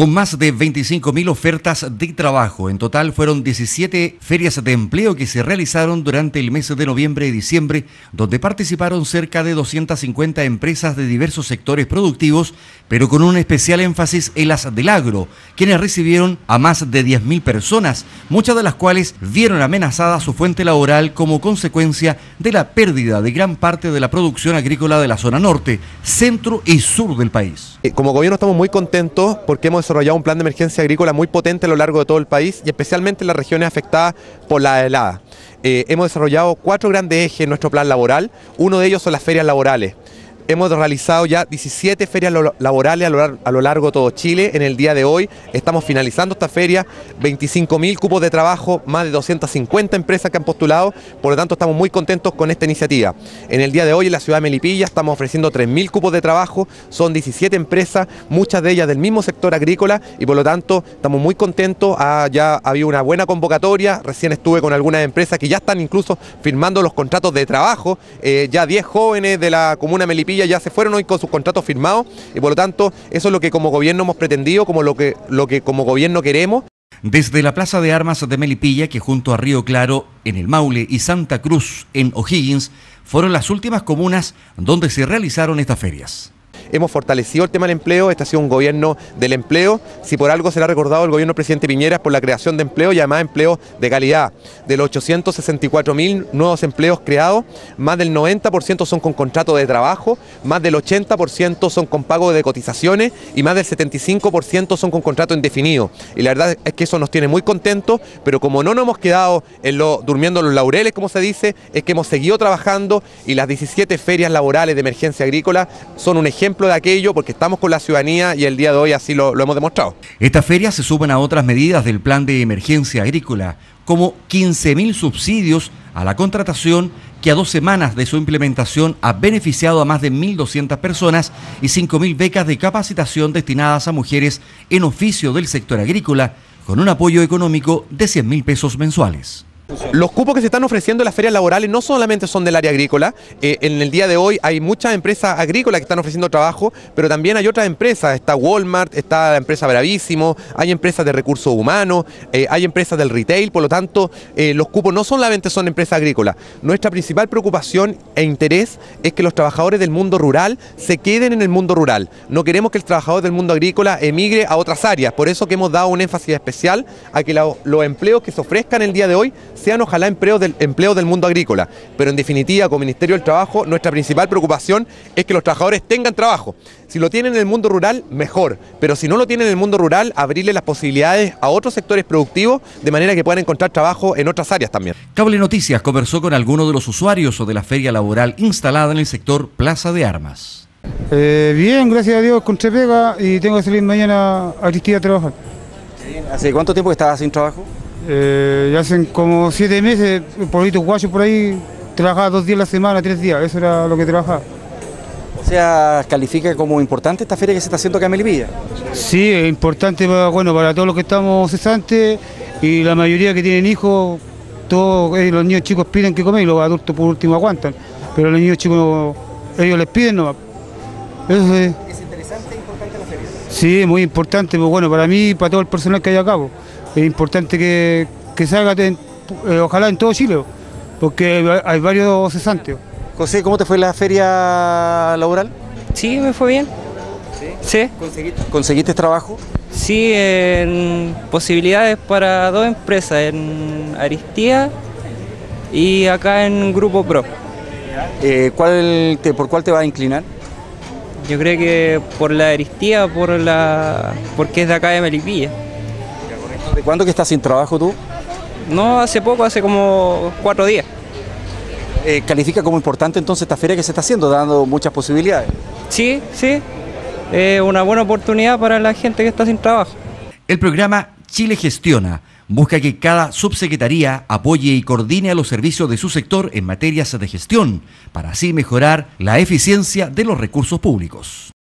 Con más de 25.000 ofertas de trabajo, en total fueron 17 ferias de empleo que se realizaron durante el mes de noviembre y diciembre, donde participaron cerca de 250 empresas de diversos sectores productivos, pero con un especial énfasis en las del agro, quienes recibieron a más de 10.000 personas, muchas de las cuales vieron amenazada su fuente laboral como consecuencia de la pérdida de gran parte de la producción agrícola de la zona norte, centro y sur del país. Eh, como gobierno estamos muy contentos porque hemos desarrollado un plan de emergencia agrícola muy potente a lo largo de todo el país y especialmente en las regiones afectadas por la helada. Eh, hemos desarrollado cuatro grandes ejes en nuestro plan laboral, uno de ellos son las ferias laborales hemos realizado ya 17 ferias laborales a lo, largo de todo Chile. En el día de hoy. Estamos finalizando esta feria, 25.000 cupos de trabajo, más de 250 empresas que han postulado, por lo tanto estamos muy contentos con esta iniciativa. En el día de hoy en la ciudad de Melipilla estamos ofreciendo 3.000 cupos de trabajo, son 17 empresas, muchas de ellas del mismo sector agrícola. Y por lo tanto estamos muy contentos, ya ha habido una buena convocatoria, recién estuve con algunas empresas que ya están incluso firmando los contratos de trabajo, eh, ya 10 jóvenes de la comuna Melipilla ya se fueron hoy con sus contratos firmados y por lo tanto eso es lo que como gobierno hemos pretendido, como lo que, lo que como gobierno queremos. Desde la Plaza de Armas de Melipilla, que junto a Río Claro, en el Maule, y Santa Cruz, en O'Higgins, fueron las últimas comunas donde se realizaron estas ferias hemos fortalecido el tema del empleo, este ha sido un gobierno del empleo, si por algo será recordado el gobierno del presidente Piñera por la creación de empleo y además empleo de calidad. De los 864 mil nuevos empleos creados, más del 90% son con contrato de trabajo, más del 80% son con pago de cotizaciones y más del 75% son con contrato indefinido. Y la verdad es que eso nos tiene muy contentos, pero como no nos hemos quedado en durmiendo los laureles, como se dice, es que hemos seguido trabajando y las 17 ferias laborales de emergencia agrícola son un ejemplo de aquello porque estamos con la ciudadanía y el día de hoy así lo, hemos demostrado. Esta feria se suman a otras medidas del plan de emergencia agrícola, como 15.000 subsidios a la contratación que a dos semanas de su implementación ha beneficiado a más de 1.200 personas y 5.000 becas de capacitación destinadas a mujeres en oficio del sector agrícola, con un apoyo económico de 100.000 pesos mensuales. Los cupos que se están ofreciendo en las ferias laborales no solamente son del área agrícola, eh, en el día de hoy hay muchas empresas agrícolas que están ofreciendo trabajo, pero también hay otras empresas, está Walmart, está la empresa Bravísimo, hay empresas de recursos humanos, eh, hay empresas del retail, por lo tanto eh, los cupos no solamente son empresas agrícolas. Nuestra principal preocupación e interés es que los trabajadores del mundo rural se queden en el mundo rural. No queremos que el trabajador del mundo agrícola emigre a otras áreas, por eso que hemos dado un énfasis especial a que los empleos que se ofrezcan el día de hoy sean ojalá empleos del, empleo del mundo agrícola. Pero en definitiva, como Ministerio del Trabajo, nuestra principal preocupación es que los trabajadores tengan trabajo. Si lo tienen en el mundo rural, mejor. Pero si no lo tienen en el mundo rural, abrirle las posibilidades a otros sectores productivos de manera que puedan encontrar trabajo en otras áreas también. Cable Noticias conversó con algunos de los usuarios o de la feria laboral instalada en el sector Plaza de Armas. Eh, bien, gracias a Dios, encontré pega y tengo que salir mañana a Aristía a trabajar. ¿Hace cuánto tiempo que estabas sin trabajo? Eh, ya hacen como siete meses, poquito guacho por ahí, trabajaba dos días a la semana, tres días, eso era lo que trabajaba. O sea, ¿califica como importante esta feria que se está haciendo acá en Melipilla? Sí, es importante para, bueno, para todos los que estamos cesantes y la mayoría que tienen hijos, todos eh, los niños chicos piden que comer y los adultos por último aguantan, pero los niños chicos, ellos les piden nomás. Eso es. ¿Es interesante e importante la feria? Sí, muy importante, pues bueno, para mí y para todo el personal que hay a cabo es importante que, que salga, eh, ojalá en todo Chile, porque hay varios cesantes. José, ¿cómo te fue la feria laboral? Sí, me fue bien. ¿Sí? ¿Conseguiste, trabajo? Sí, en posibilidades para dos empresas, en Aristía y acá en Grupo Pro. Eh, ¿cuál ¿Por cuál te vas a inclinar? Yo creo que por la Aristía, por la, porque es de acá de Melipilla. ¿De cuándo que estás sin trabajo tú? No, hace poco, hace como cuatro días. Eh, ¿Califica como importante entonces esta feria que se está haciendo, dando muchas posibilidades? Sí, sí. Es una buena oportunidad para la gente que está sin trabajo. El programa Chile Gestiona busca que cada subsecretaría apoye y coordine a los servicios de su sector en materias de gestión, para así mejorar la eficiencia de los recursos públicos.